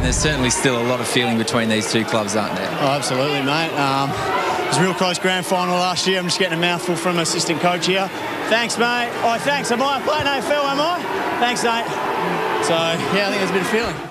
and there's certainly still a lot of feeling between these two clubs, aren't there? Oh, absolutely, mate. Um, it was a real close grand final last year. I'm just getting a mouthful from assistant coach here. Thanks, mate. Oh, thanks. Am I playing AFL, am I? Thanks, mate. So, yeah, I think there's a bit of feeling.